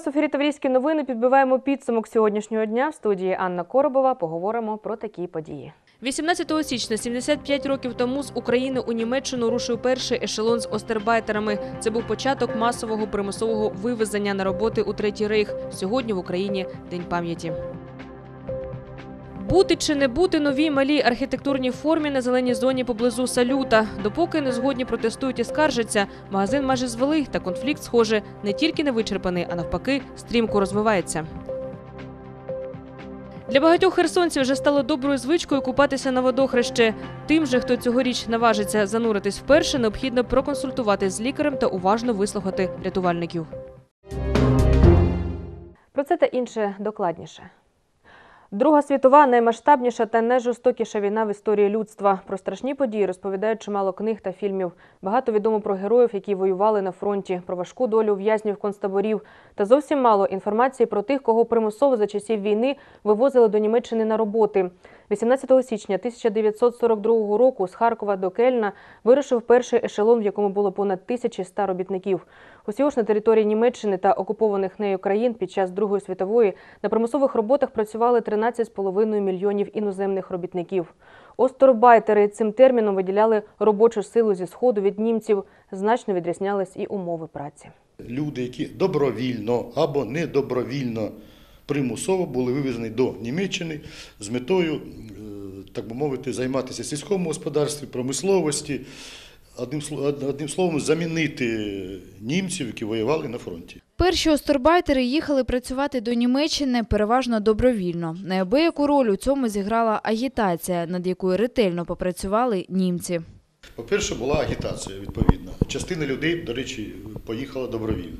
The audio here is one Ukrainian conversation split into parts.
Вас ефірі Таврійські новини. Підбиваємо підсумок сьогоднішнього дня. В студії Анна Коробова поговоримо про такі події. 18 січня, 75 років тому, з України у Німеччину рушив перший ешелон з остербайтерами. Це був початок масового примусового вивезення на роботи у Третій рейх. Сьогодні в Україні День пам'яті. Бути чи не бути новій малій архітектурній формі на зеленій зоні поблизу салюта. Допоки незгодні протестують і скаржаться, магазин майже звели, та конфлікт, схоже, не тільки не вичерпаний, а навпаки, стрімко розвивається. Для багатьох херсонців вже стало доброю звичкою купатися на водохреще. Тим же, хто цьогоріч наважиться зануритись вперше, необхідно проконсультуватись з лікарем та уважно вислухати рятувальників. Про це та інше докладніше. Друга світова наймасштабніша та найжорстокіша війна в історії людства. Про страшні події розповідають чимало книг та фільмів. Багато відомо про героїв, які воювали на фронті, про важку долю в'язнів концтаборів. Та зовсім мало інформації про тих, кого примусово за часів війни вивозили до Німеччини на роботи. 18 січня 1942 року з Харкова до Кельна вирушив перший ешелон, в якому було понад 1100 робітників. Усього ж на території Німеччини та окупованих нею країн під час Другої світової на примусових роботах працювали 13,5 мільйонів іноземних робітників. Осторбайтери цим терміном виділяли робочу силу зі сходу від німців. Значно відрізнялись і умови праці. люди, які добровільно або недобровільно примусово були вивезені до Німеччини з метою, е, так би мовити, займатися сільському господарстві, промисловості, одним, одним словом, замінити німців, які воювали на фронті. Перші остарбайтери їхали працювати до Німеччини переважно добровільно. Неабияку роль у цьому зіграла агітація, над якою ретельно попрацювали німці. По-перше, була агітація, відповідна. Частина людей, до речі, поїхала добровільно.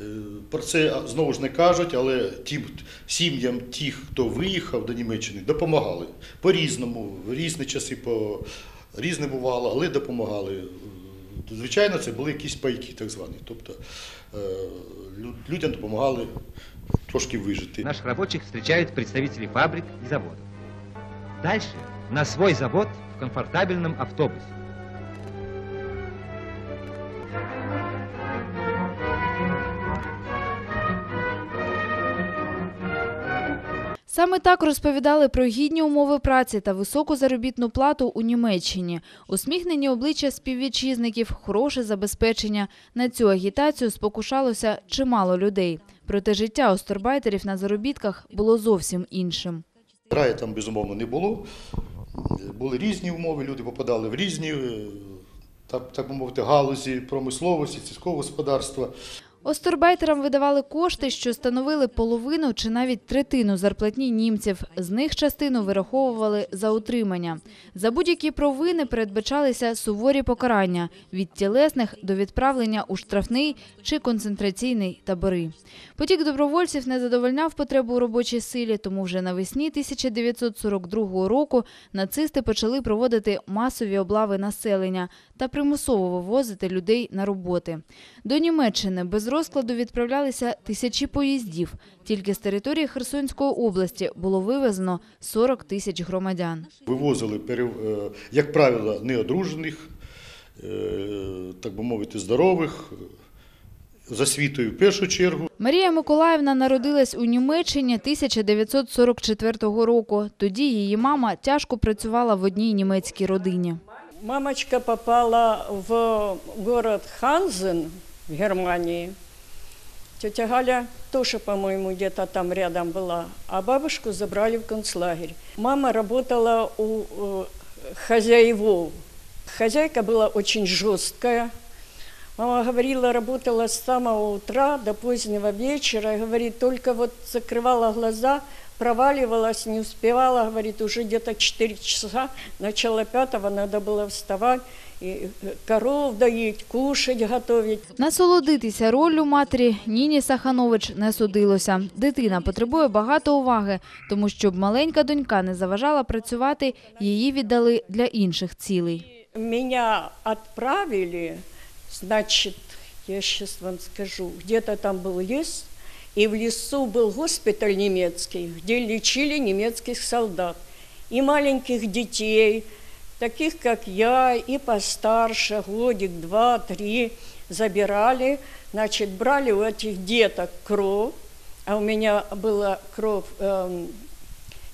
Е, Про це знову ж не кажуть, але тим сім'ям тих, хто виїхав до Німеччини, допомагали. По-різному, в різні часи по різне бувало, але допомагали. Е, Звичайно, це були якісь пайки, так звані. Тобто е, людям допомагали трошки вижити. Наших рабочих встречают представители фабрик и заводов. Дальше на свой завод в комфортабельном автобусе. Саме так розповідали про гідні умови праці та високу заробітну плату у Німеччині. Усміхнені обличчя співвітчизників, хороше забезпечення. На цю агітацію спокушалося чимало людей. Проте життя остарбайтерів на заробітках було зовсім іншим. Раю там, безумовно, не було. Були різні умови, люди попадали в різні, е, так, так би мовити, галузі промисловості, сільського господарства. Остарбайтерам видавали кошти, що становили половину чи навіть третину зарплатні німців. З них частину вираховували за утримання. За будь-які провини передбачалися суворі покарання від тілесних до відправлення у штрафний чи концентраційний табори. Потік добровольців не задовольняв потребу у робочій силі, тому вже навесні 1942 року нацисти почали проводити масові облави населення та примусово вивозити людей на роботи. До Німеччини без розкладу відправлялися тисячі поїздів. Тільки з території Херсонської області було вивезено 40 тисяч громадян. Вивозили, е, як правило, неодружених, е, так би мовити, здорових, е, за світою в першу чергу. Марія Миколаївна народилась у Німеччині 1944 року. Тоді її мама тяжко працювала в одній німецькій родині. Мамочка попала в город Ханзен в Германии. Тетя Галя тоже, по-моему, где-то там рядом была. А бабушку забрали в концлагерь. Мама работала у э, хозяевов. Хозяйка была очень жесткая. Мама говорила, работала с самого утра до позднего вечера. И говорит, только вот закрывала глаза, проваливалась, не успевала. Говорит, уже где-то 4 часа, начало пятого надо было вставать и э, коров доить, кушать готовить. Насолодитися роллю матері Ніні Саханович не судилося. Дитина потребує багато уваги, тому щоб маленька донька не заважала працювати, її віддали для інших цілей. Меня отправили, значит, я сейчас вам скажу, где-то там был лес, и в лесу был госпиталь немецкий, где лечили немецких солдат и маленьких детей, таких как я, и постарше, годик, два, три, забирали Значит, брали у этих деток кровь, а у меня была кровь, эм,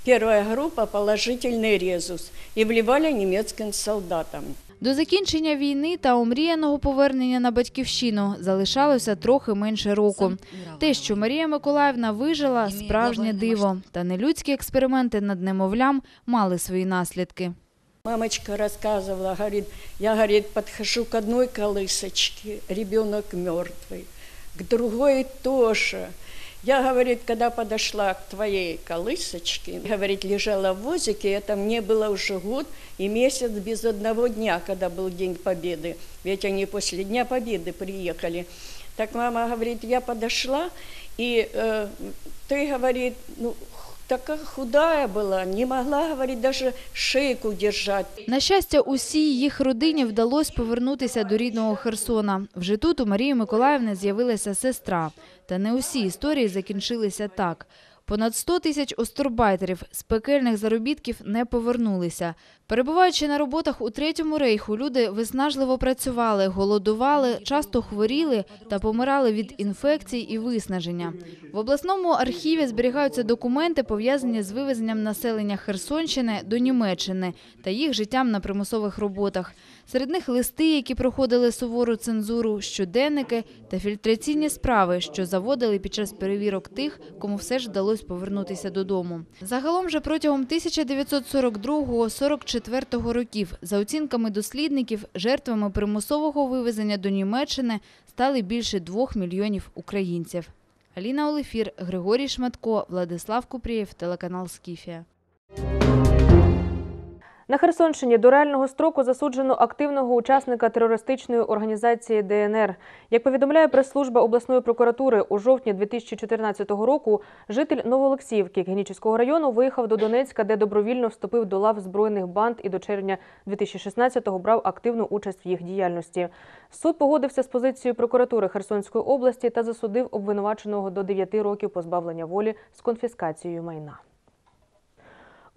первая группа, положительный резус, и вливали немецким солдатам. До закінчення війни та омріяного повернення на батьківщину залишалося трохи менше року. Те, що Марія Миколаївна вижила, справжнє диво. Та нелюдські експерименти над немовлям мали свої наслідки. Мамочка рассказывала, говорит, я, говорит, подхожу к одной колысочке, ребенок мертвый, к другой тоже. Я, говорит, когда подошла к твоей колысочке, говорит, лежала в возике, это мне было уже год и месяц без одного дня, когда был День Победы. Ведь они после Дня Победы приехали. Так мама говорит, я подошла, и э, ты, говорит, ну, такая худая була, не могла, говорит, даже шийку держать. На щастя, усій їх родині вдалося повернутися до рідного Херсона. Вже тут у Марії Миколаївни з'явилася сестра. Та не усі історії закінчилися так. Понад 100 тисяч остурбайтерів з пекельних заробітків не повернулися. Перебуваючи на роботах у Третьому рейху, люди виснажливо працювали, голодували, часто хворіли та помирали від інфекцій і виснаження. В обласному архіві зберігаються документи, пов'язані з вивезенням населення Херсонщини до Німеччини та їх життям на примусових роботах. Серед них листи, які проходили сувору цензуру, щоденники та фільтраційні справи, що заводили під час перевірок тих, кому все ж вдалося повернутися додому. Загалом же протягом 1942-44 років, за оцінками дослідників, жертвами примусового вивезення до Німеччини стали більше двох мільйонів українців. Аліна Олефір, Григорій Шматко, Владислав Купрієв, телеканал Скіфія. На Херсонщині до реального строку засуджено активного учасника терористичної організації ДНР. Як повідомляє прес-служба обласної прокуратури, у жовтні 2014 року житель Новоолексіївки Генічеського району виїхав до Донецька, де добровільно вступив до лав збройних банд і до червня 2016-го брав активну участь в їх діяльності. Суд погодився з позицією прокуратури Херсонської області та засудив обвинуваченого до 9 років позбавлення волі з конфіскацією майна.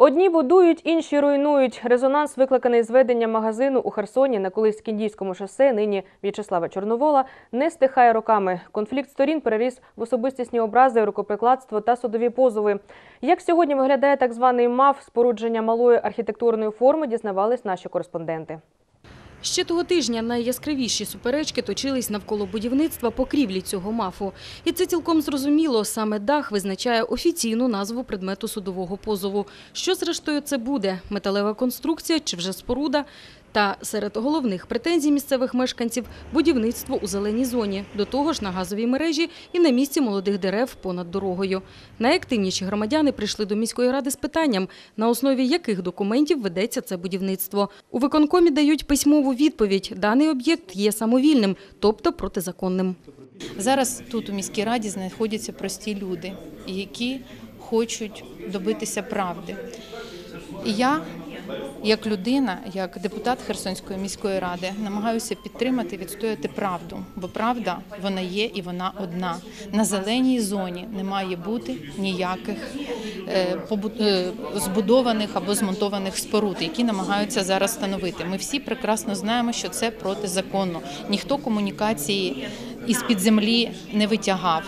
Одні будують, інші руйнують. Резонанс, викликаний зведенням магазину у Херсоні на колись Кіндійському шосе, нині В'ячеслава Чорновола, не стихає роками. Конфлікт сторін переріс в особистісні образи, рукоприкладство та судові позови. Як сьогодні виглядає так званий МАФ спорудження малої архітектурної форми, дізнавались наші кореспонденти. Ще того тижня найяскравіші суперечки точились навколо будівництва покрівлі цього мафу. І це цілком зрозуміло. Саме дах визначає офіційну назву предмету судового позову. Що зрештою це буде? Металева конструкція чи вже споруда? Та серед головних претензій місцевих мешканців – будівництво у зеленій зоні, до того ж на газовій мережі і на місці молодих дерев понад дорогою. Найактивніші громадяни прийшли до міської ради з питанням, на основі яких документів ведеться це будівництво. У виконкомі дають письмову відповідь. Даний об'єкт є самовільним, тобто протизаконним. Зараз тут у міській раді знаходяться прості люди, які хочуть добитися правди. Я, як людина, як депутат Херсонської міської ради, намагаюся підтримати, відстояти правду, бо правда вона є і вона одна. На зеленій зоні не має бути ніяких е, е, збудованих або змонтованих споруд, які намагаються зараз встановити. Ми всі прекрасно знаємо, що це протизаконно. Ніхто комунікації із під землі не витягав.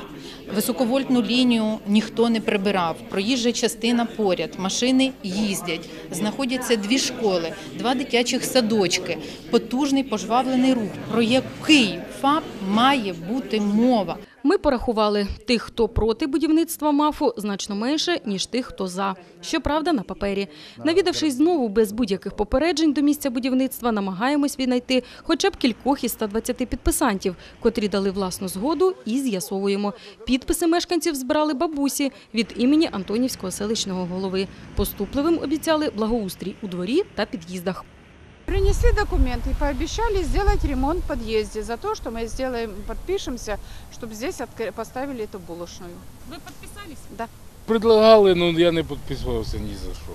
Високовольтну лінію ніхто не прибирав. Проїжджа частина поряд, машини їздять. Знаходяться дві школи, два дитячих садочки, потужний пожвавлений рух. Про який ФАП має бути мова? Ми порахували тих, хто проти будівництва МАФу, значно менше, ніж тих, хто за. Щоправда, на папері. Навідавшись знову без будь-яких попереджень до місця будівництва, намагаємось віднайти хоча б кількох із 120 підписантів, котрі дали власну згоду і з'ясовуємо. Підписи мешканців збирали бабусі від імені Антонівського селищного голови. Поступливим обіцяли благоустрій у дворі та під'їздах. Принесли документы и пообещали сделать ремонт в подъезде за то, что мы сделаем, подпишемся, чтобы здесь откры- поставили эту булочную. Ви підписались? Да. Предлагали, ну я не підписувався ні за що.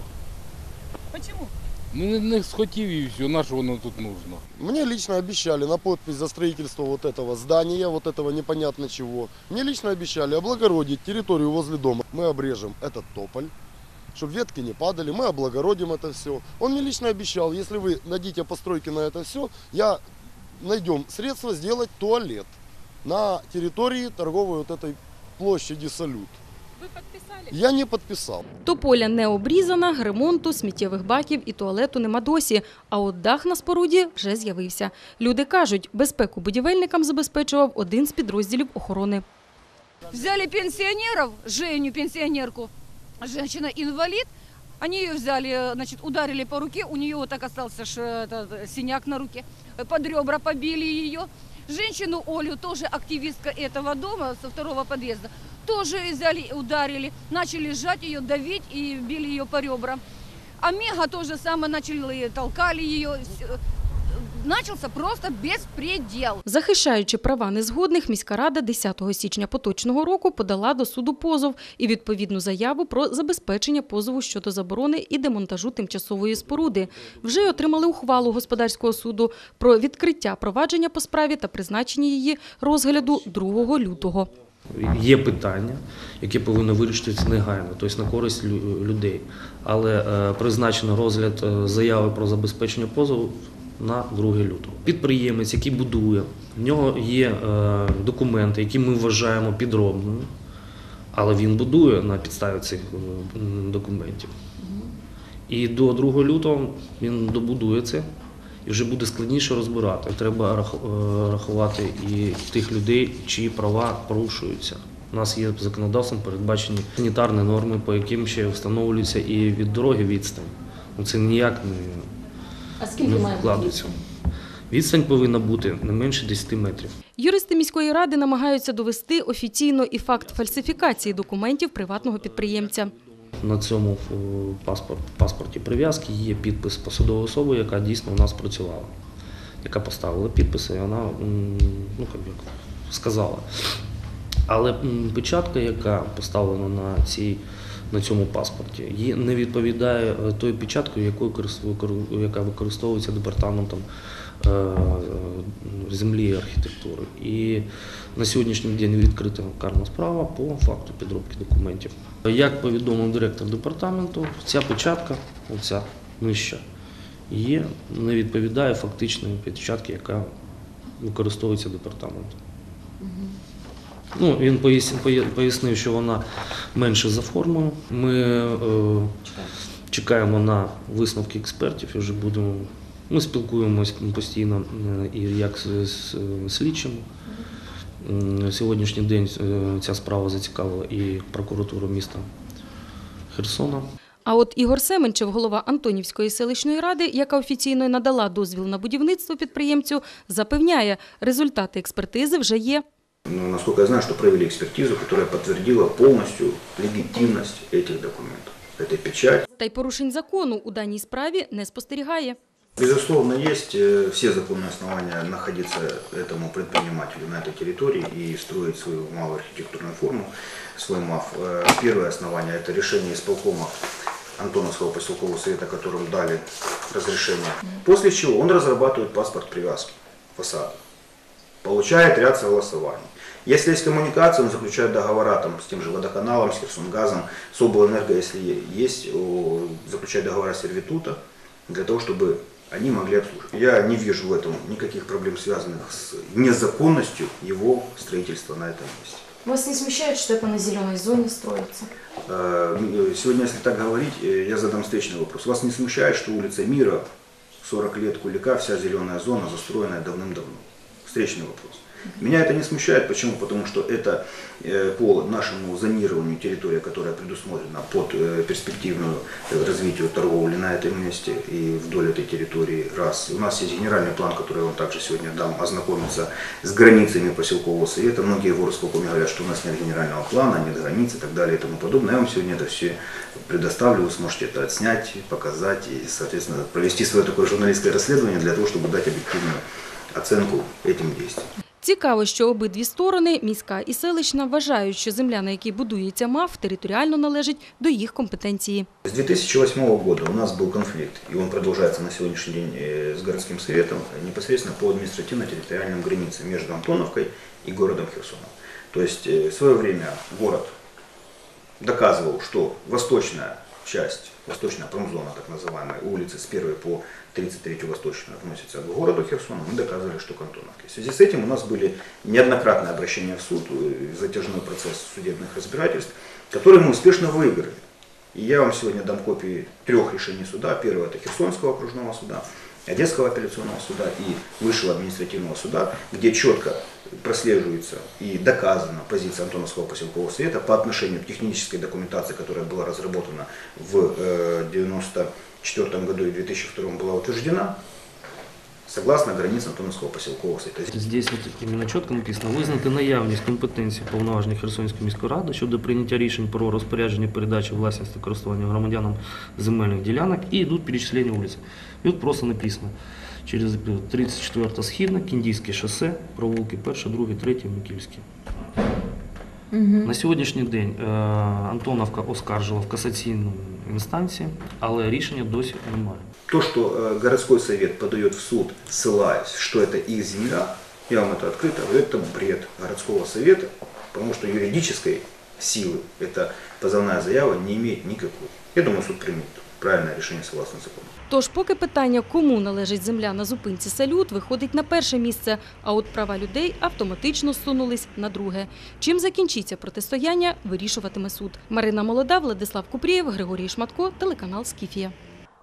Чому? Ну не, не схотів і все, на що воно тут нужно. Мне лично обещали на подпись за строительство вот этого здания, вот этого непонятно чего. Мне лично обещали облагородить территорию возле дома. Мы обрежем этот тополь, чтобы ветки не падали, мы облагородим это все. Он мне лично обещал, если вы дадите постройки на это все, я найдем средства сделать туалет. на территории торговой вот этой площади «Салют». Вы подписали? Я не подписал. Тополя не обрізана, ремонту, сміттєвих баків і туалету нема досі. А от дах на споруді вже з'явився. Люди кажуть, безпеку будівельникам забезпечував один з підрозділів охорони. Взяли пенсионеров, Женю, пенсионерку, женщина-инвалид, они ее взяли, э, значит, ударили по руке, у нее вот так остался ш- этот, синяк на руке, э, под ребра побили ее. Женщину Олю, тоже активистка этого дома, со второго подъезда, тоже взяли, ударили, начали сжать ее, давить и били ее по ребрам. А Мега тоже самое начали, толкали ее. Начался просто беспредел. Захищаючи права незгодних, міська рада 10 січня поточного року подала до суду позов і відповідну заяву про забезпечення позову щодо заборони і демонтажу тимчасової споруди. Вже й отримали ухвалу господарського суду про відкриття провадження по справі та призначення її розгляду 2 лютого. Є питання, яке повинно вирішитися негайно, тобто на користь лю- людей. Але е, призначено розгляд е, заяви про забезпечення позову на 2 лютого. Підприємець, який будує, в нього є е, документи, які ми вважаємо підробними, але він будує на підставі цих е, документів. І до 2 лютого він добудує це. І вже буде складніше розбирати. Треба е, рахувати і тих людей, чиї права порушуються. У нас є законодавством передбачені санітарні норми, по яким ще встановлюється і від дороги відстань. Ну, Це ніяк не, А не вкладається. Відстань повинна бути не менше 10 метрів. Юристи міської ради намагаються довести офіційно і факт фальсифікації документів приватного підприємця. На цьому е, паспорт, паспорті прив'язки є підпис посадової особи, яка дійсно у нас працювала, яка поставила підписи, і вона ну, як сказала. Але печатка, яка поставлена на, цій, на цьому паспорті, їй не відповідає е, тої печатки, якою яка використовується департаментом е, е, землі і архітектури. І на сьогоднішній день відкрита карна справа по факту підробки документів. Як повідомив директор департаменту, ця печатка, оця нижча, є, не відповідає фактичної печатки, яка використовується департаментом. Ну, він пояснив, що вона менше за формою. Ми е, чекаємо на висновки експертів і вже будемо. Ми спілкуємось постійно е, і як з, слідчими. Сьогоднішній день е, ця справа зацікавила і прокуратуру міста Херсона. А от Ігор Семенчев, голова Антонівської селищної ради, яка офіційно надала дозвіл на будівництво підприємцю, запевняє, результати експертизи вже є. Ну, насколько я знаю, что провели экспертизу, которая подтвердила полностью легитимность этих документов. Это печать. Та й порушень закону у даній справі не спостерігає. Безусловно, есть э, все законные основания находиться этому предпринимателю на этой территории и строить свою малую архитектурную форму, свой МАФ. Э, Первое основание – это решение исполкома Антоновского поселкового совета, которым дали разрешение. После чего он разрабатывает паспорт привязки фасада, получает ряд согласований. Если есть коммуникация, он заключает договора там, с тем же водоканалом, с Херсонгазом, с облэнерго, если есть, заключает договора сервитута для того, чтобы они могли обслуживать. Я не вижу в этом никаких проблем, связанных с незаконностью его строительства на этом месте. Вас не смущает, что это на зеленой зоне строится? Э, Сегодня, если так говорить, э, я задам встречный вопрос. Вас не смущает, что улица Мира, 40 лет Кулика, вся зеленая зона застроенная давным-давно? Встречный вопрос. Меня это не смущает. Почему? Потому что это э, по нашему зонированию территория, которая предусмотрена под э, перспективную э, развитию торговли на этом месте и вдоль этой территории. Раз. У нас есть генеральный план, который я вам также сегодня дам, ознакомиться с границами поселкового совета. Многие в Горосполкоме говорят, что у нас нет генерального плана, нет границ и так далее и тому подобное. Я вам сегодня это все предоставлю, вы сможете это отснять, показать и, соответственно, провести свое такое журналистское расследование для того, чтобы дать объективную оценку этим действиям. Цікаво, що обидві сторони, міська і селищна, вважають, що земля, на якій будується МАФ, територіально належить до їх компетенції. С 2008 года у нас был конфликт, и он продолжается на сегодняшний день э, с городским советом, э, непосредственно по административно-территориальным границам между Антоновкой и городом Херсоном. То есть э, в свое время город доказывал, что восточная часть, восточная промзона, так называемая, улицы с 1 по 33 восточную относятся к городу Херсону, мы доказывали, что к. В связи с этим у нас были неоднократные обращения в суд, э, затяжной процесс судебных разбирательств, которые мы успешно выиграли. И я вам сегодня дам копии трех решений суда. Первое это Херсонского окружного суда, Одесского апелляционного суда и Высшего административного суда, где четко прослеживается и доказана позиция Антоновского поселкового совета по отношению к технической документации, которая была разработана в 1994 году и 2002 была утверждена, согласно границам Антоновского поселкового совета. Здесь от іменно чітко написано визнати наявність компетенції повноважень Херсонської міської ради щодо прийняття рішень про розпорядження передачі власності користування громадянам земельних ділянок і йдуть перечислення вулиць. І от просто написано через 34 східна, Кіндійське шосе, провулки 1, 2, 3, Микільський. На сьогоднішній день е, Антоновка оскаржила в касаційній інстанції, але рішення досі немає. То, что э, городской совет подает в суд, ссылаясь, что это их земля, я вам это открыто говорю, это бред городского совета, потому что юридической силы эта позывная заява не имеет никакой. Я думаю, суд примет правильное решение согласно закону. Тож, поки питання, кому належить земля на зупинці салют, виходить на перше місце, а от права людей автоматично сунулись на друге. Чим закінчиться протистояння, вирішуватиме суд. Марина Молода, Владислав Купрієв, Григорій Шматко, телеканал Скіфія.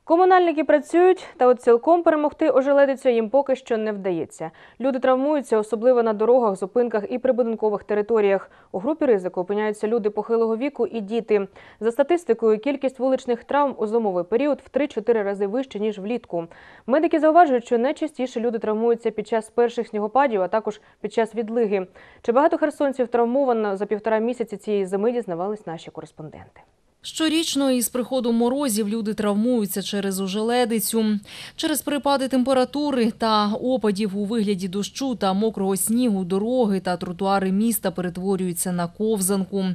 Комунальники працюють, та от цілком перемогти ожеледицю їм поки що не вдається. Люди травмуються, особливо на дорогах, зупинках і прибудинкових територіях. У групі ризику опиняються люди похилого віку і діти. За статистикою, кількість вуличних травм у зимовий період в 3-4 рази вище, ніж влітку. Медики зауважують, що найчастіше люди травмуються під час перших снігопадів, а також під час відлиги. Чи багато херсонців травмовано за півтора місяці цієї зими дізнавались наші кореспонденти. Щорічно із приходом морозів люди травмуються через ожеледицю. Через перепади температури та опадів у вигляді дощу та мокрого снігу дороги та тротуари міста перетворюються на ковзанку.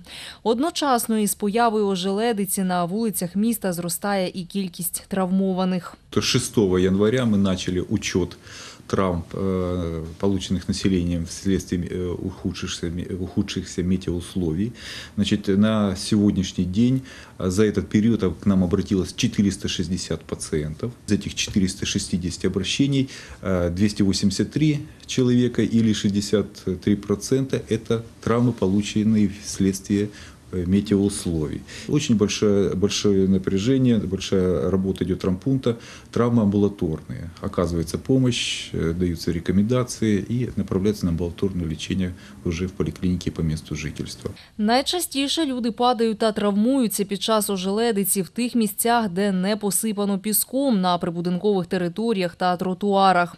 Одночасно із появою ожеледиці на вулицях міста зростає і кількість травмованих. То 6 января мы начали учет травм, э, полученных населением вследствие э, ухудшихся, ухудшихся метеоусловий. Значит, на сегодняшний день э, за этот период к нам обратилось 460 пациентов. Из этих 460 обращений э, 283 человека или 63% это травмы, полученные вследствие э, метеоусловий. Очень большое, большое напряжение, большая работа идет травмпункта, травмы амбулаторные. Оказывается помощь, э, даются рекомендации и направляются на амбулаторное лечение уже в поликлинике по месту жительства. Найчастіше люди падають та травмуються під час ожеледиці в тих місцях, де не посипано піском на прибудинкових територіях та тротуарах.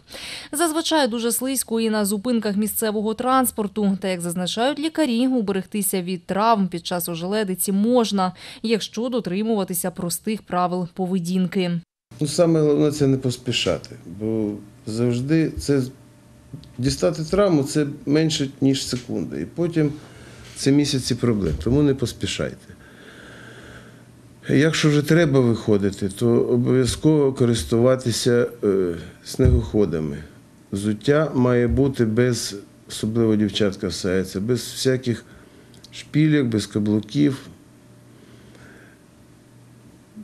Зазвичай дуже слизько і на зупинках місцевого транспорту. Та як зазначають лікарі, уберегтися від травм під час ожеледиці можна, якщо дотримуватися простих правил поведінки. Ну, саме головне це не поспішати, бо завжди це дістати травму це менше, ніж секунда. І потім це місяці проблем, тому не поспішайте. Якщо вже треба виходити, то обов'язково користуватися е, снегоходами. Взуття має бути без, особливо дівчатка всяється, без всяких шпілек, без каблуків.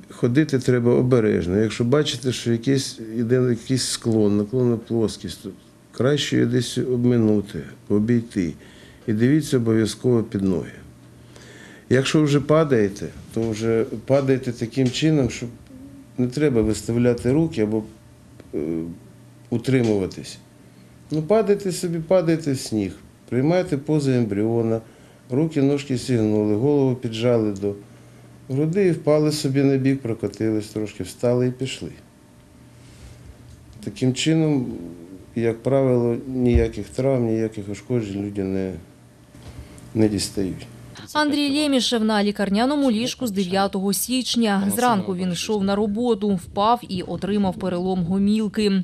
Ходити треба обережно. Якщо бачите, що якийсь, іде якийсь склон, наклонна плоскість, то краще її десь обминути, обійти. І дивіться обов'язково під ноги. Якщо вже падаєте, то вже падаєте таким чином, щоб не треба виставляти руки або е, утримуватись. Ну, падайте собі, падайте в сніг, приймайте позу ембріона, руки, ножки сігнули, голову піджали до груди і впали собі на бік, прокотились трошки, встали і пішли. Таким чином, як правило, ніяких травм, ніяких ушкоджень люди не, не дістають. Андрій Лємішев на лікарняному ліжку з 9 січня. Зранку він йшов на роботу, впав і отримав перелом гомілки.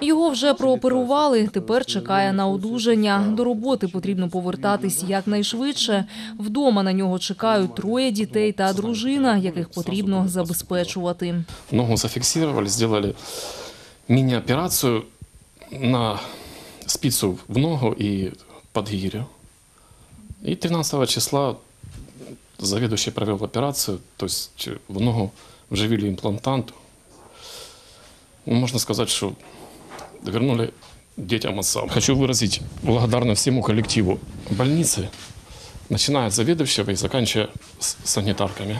Його вже прооперували, тепер чекає на одужання. До роботи потрібно повертатись якнайшвидше. Вдома на нього чекають троє дітей та дружина, яких потрібно забезпечувати. Ногу зафиксировали, сделали мини-операцию на спицу в ногу и под гирю. И 13 числа заведующий провел операцию, то есть в ногу вживили имплантант. Ну, можно сказать, что вернули детям отца. Хочу выразить благодарность всему коллективу больницы, начиная от заведующего и заканчивая с санитарками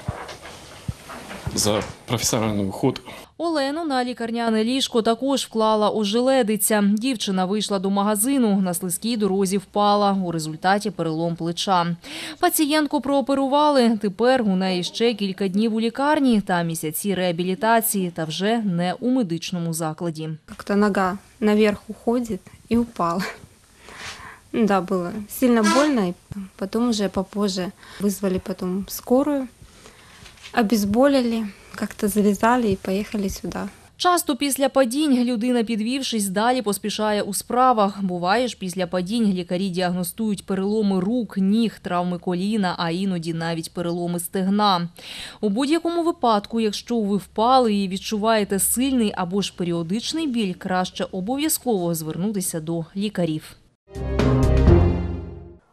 за профессиональный уход. Олену на лікарняне ліжко також вклала ожеледиця. Дівчина вийшла до магазину, на слизькій дорозі впала. У результаті перелом плеча. Пацієнтку прооперували. Тепер у неї ще кілька днів у лікарні та місяці реабілітації, та вже не у медичному закладі. Как-то нога наверх уходит и упала. Да, было сильно больно, и потом уже попозже вызвали потом скорую, обезболили, как-то завязали и поехали сюда. Часто після падінь людина, підвівшись, далі поспішає у справах. Буває ж, після падінь лікарі діагностують переломи рук, ніг, травми коліна, а іноді навіть переломи стегна. У будь-якому випадку, якщо ви впали і відчуваєте сильний або ж періодичний біль, краще обов'язково звернутися до лікарів.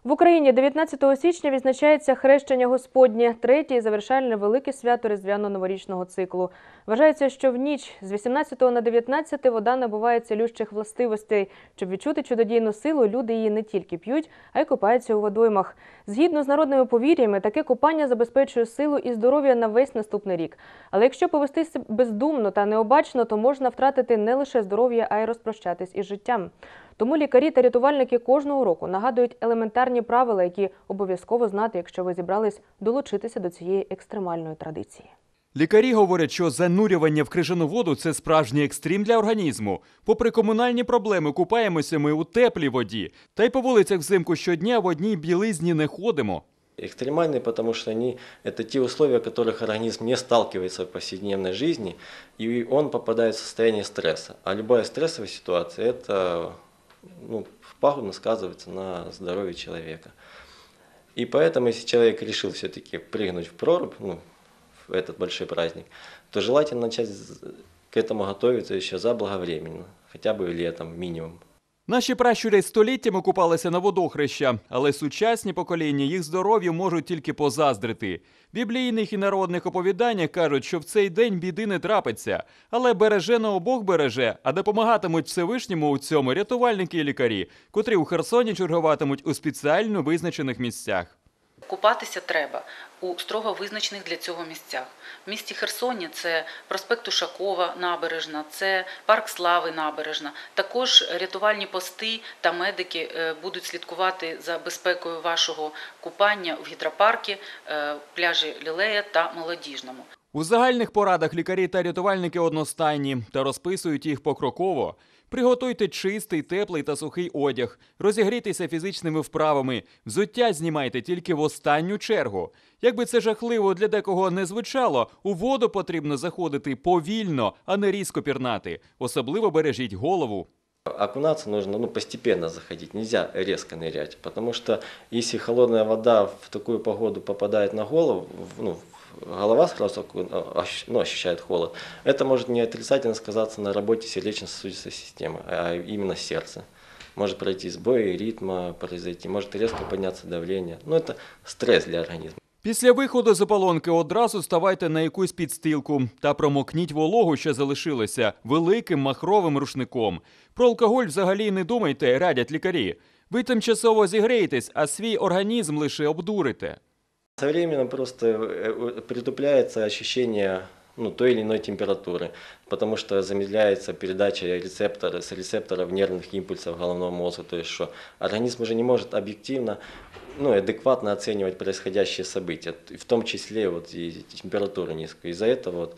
В Україні 19 січня відзначається хрещення Господнє, третє і завершальне велике свято різдвяно-новорічного циклу. Вважається, що в ніч з 18 на 19 вода набуває цілющих властивостей. Щоб відчути чудодійну силу, люди її не тільки п'ють, а й купаються у водоймах. Згідно з народними повір'ями, таке купання забезпечує силу і здоров'я на весь наступний рік. Але якщо повестися бездумно та необачно, то можна втратити не лише здоров'я, а й розпрощатись із життям. Тому лікарі та рятувальники кожного року нагадують елементарні правила, які обов'язково знати, якщо ви зібрались долучитися до цієї екстремальної традиції. Лікарі говорять, що занурювання в крижану воду це справжній екстрім для організму. Попри комунальні проблеми, купаємося ми у теплій воді. Та й по вулицях взимку щодня в одній білизні не ходимо. Экстремальные, потому что они это те условия, в которых организм не сталкивается в повседневной жизни, и он попадает в состояние стресса. А любая стрессовая ситуация это ну, пагубно сказывается на здоровье человека. И поэтому, если человек решил все-таки прыгнуть в прорубь, ну, в этот большой праздник, то желательно начать к этому готовиться еще заблаговременно, хотя бы летом минимум. Наші пращури століттями купалися на водохреща, але сучасні покоління їх здоров'ю можуть тільки позаздрити. В біблійних і народних оповіданнях кажуть, що в цей день біди не трапиться, але береже Бог береже, а допомагатимуть Всевишньому у цьому рятувальники і лікарі, котрі у Херсоні чергуватимуть у спеціально визначених місцях. Купатися треба у строго визначених для цього місцях. В місті Херсоні це проспект Ушакова набережна, це парк Слави набережна. Також рятувальні пости та медики е, будуть слідкувати за безпекою вашого купання в гідропаркі, е, пляжі Лілея та Молодіжному. У загальних порадах лікарі та рятувальники одностайні та розписують їх покроково. Приготуйте чистий, теплий та сухий одяг, розігрійтеся фізичними вправами, взуття знімайте тільки в останню чергу. Якби це жахливо для декого не звучало, у воду потрібно заходити повільно, а не різко пірнати. Особливо бережіть голову. Окунаться нужно ну, постепенно заходить, нельзя резко нырять, потому что если холодная вода в такую погоду попадает на голову, ну, голова сразу оку- ощ- ну, ощущает холод, это может не отрицательно сказаться на работе сердечно-сосудистой системы, а именно сердца. Может пройти сбой ритма произойти, может резко подняться давление. Ну, это стресс для организма. Після виходу з ополонки одразу ставайте на якусь підстилку та промокніть вологу, що залишилося, великим махровим рушником. Про алкоголь взагалі не думайте, радять лікарі. Ви тимчасово зігрієтесь, а свій організм лише обдурите. Со временем просто э, притупляется ощущение ну, той или иной температуры, потому что замедляется передача рецептора, с рецепторов нервных импульсов головного мозга, то есть что организм уже не может объективно, ну, адекватно оценивать происходящие события, в том числе вот и температуру низкую. Из-за этого вот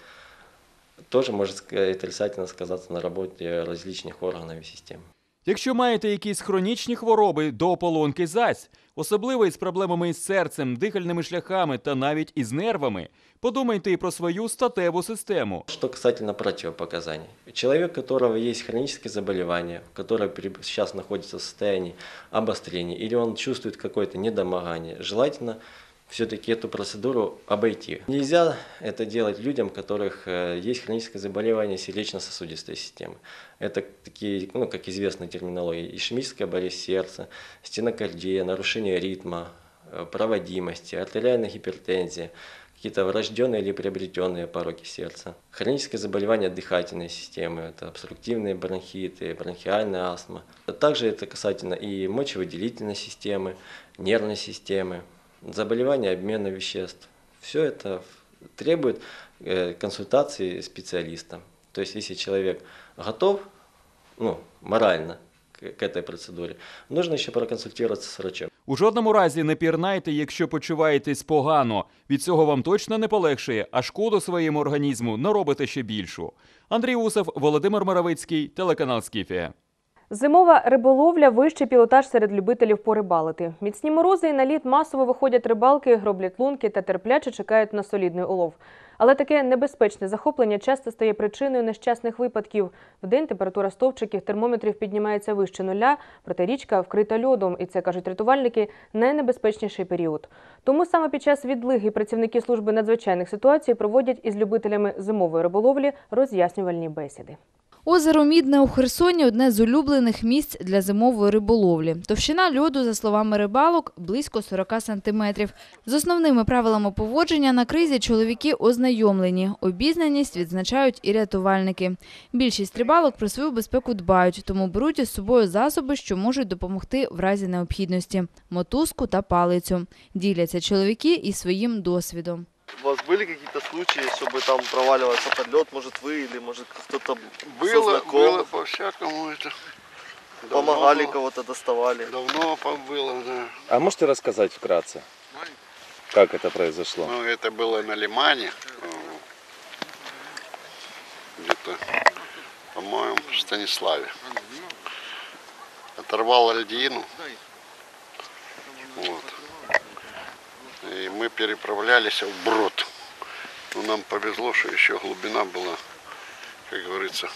тоже может ска- отрицательно сказаться на работе различных органов и систем. Якщо маєте якісь хронічні хвороби, до ополонки зась, особливо із проблемами із серцем, дихальними шляхами та навіть із нервами, подумайте і про свою статеву систему. Что касательно противопоказаний. Человек, у которого есть хронические заболевания, который при- сейчас находится в состоянии обострения, или он чувствует какое-то желательно все-таки эту процедуру обойти. Нельзя это делать людям, у которых э, есть хроническое заболевание сердечно-сосудистой системы. Это такие, ну, как известная терминология, ишемическая болезнь сердца, стенокардия, нарушение ритма, э, проводимости, артериальной гипертензии, какие-то врожденные или приобретенные пороки сердца, хронические заболевания дыхательной системы, это обструктивные бронхиты, бронхиальная астма. Также это касательно и мочевыделительной системы, нервной системы, заболевания обмена веществ. Все это требует э, консультации специалиста. То есть, если человек готов, ну, морально к, к этой процедуре, нужно еще проконсультироваться с врачом. У жодному разі не пірнайте, якщо почуваєтесь погано. Від цього вам точно не полегшає, а шкоду своєму організму наробите ще більшу. Андрій Усов, Володимир Моровицький, телеканал Скіфія. Зимова риболовля вищий пілотаж серед любителів порибалити. Міцні морози і на лід масово виходять рибалки, роблять лунки та терпляче чекають на солідний улов. Але таке небезпечне захоплення часто стає причиною нещасних випадків. Вдень температура стовпчиків термометрів піднімається вище нуля, проте річка вкрита льодом, і це кажуть рятувальники найнебезпечніший період. Тому саме під час відлиги працівники служби надзвичайних ситуацій проводять із любителями зимової риболовлі роз'яснювальні бесіди. Озеро Мідне у Херсоні одне з улюблених місць для зимової риболовлі. Товщина льоду, за словами рибалок, близько 40 сантиметрів. З основними правилами поводження на кризі чоловіки ознайомлені. Обізнаність відзначають і рятувальники. Більшість рибалок про свою безпеку дбають, тому беруть із собою засоби, що можуть допомогти в разі необхідності – мотузку та палицю. Діляться чоловіки і своїм досвідом. У вас были какие-то случаи, чтобы там проваливаться под лед, может вы или может кто-то Было, было по-всякому это. Помогали кого-то, доставали? Давно было, да. А можете рассказать вкратце, как это произошло? Ну, это было на Лимане. э, Где-то, по-моему, в Станиславе. Оторвал льдину. Вот. И мы переправлялись в Брод. Но нам повезло, что еще глубина была, как говорится,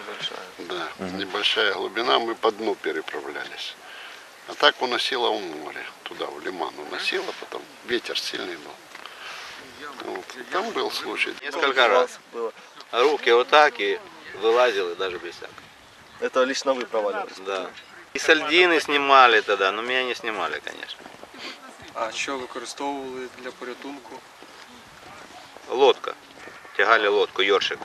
Небольшая. Да, небольшая глубина, мы по дну переправлялись. А так уносило в море, туда, в лиман уносило, потом ветер сильный был. Вот. Там был случай. Несколько раз было. Руки вот так и вылазил, и даже без всякого. Это лично вы проваливались? Да. И сальдины снимали тогда, но меня не снимали, конечно. А що використовували для порятунку? Лодка. Тягали лодку, ёршик.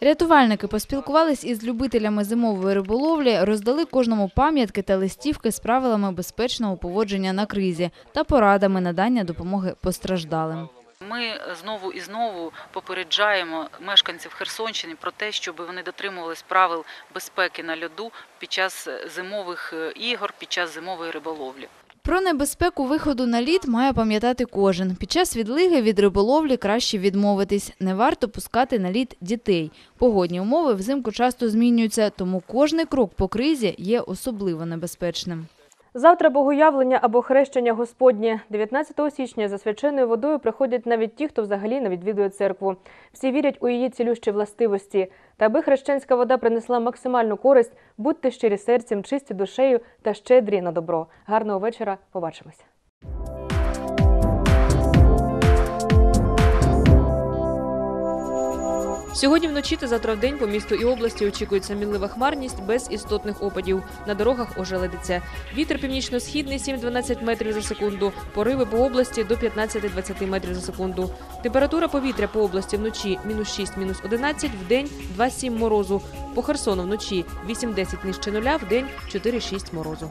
Рятувальники поспілкувались із любителями зимової риболовлі, роздали кожному пам'ятки та листівки з правилами безпечного поводження на кризі та порадами надання допомоги постраждалим. Ми знову і знову попереджаємо мешканців Херсонщини про те, щоб вони дотримувались правил безпеки на льоду під час зимових е, ігор, під час зимової риболовлі. Про небезпеку виходу на лід має пам'ятати кожен. Під час відлиги від риболовлі краще відмовитись. Не варто пускати на лід дітей. Погодні умови взимку часто змінюються, тому кожний крок по кризі є особливо небезпечним. Завтра богоявлення або хрещення Господнє. 19 січня за свяченою водою приходять навіть ті, хто взагалі не відвідує церкву. Всі вірять у її цілющі властивості. Та аби хрещенська вода принесла максимальну користь, будьте щирі серцем, чисті душею та щедрі на добро. Гарного вечора. Побачимося. Сьогодні вночі та завтра в день по місту і області очікується мінлива хмарність без істотних опадів. На дорогах ожеледиться. Вітер північно-східний 7-12 метрів за секунду. Пориви по області до 15-20 метрів за секунду. Температура повітря по області вночі мінус 6, мінус 11, в день 2-7 морозу. По Херсону вночі 8-10 нижче нуля, в день 4-6 морозу.